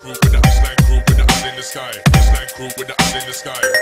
Crew with the eyes in the sky. Iceland crew with crew with the eyes in the sky.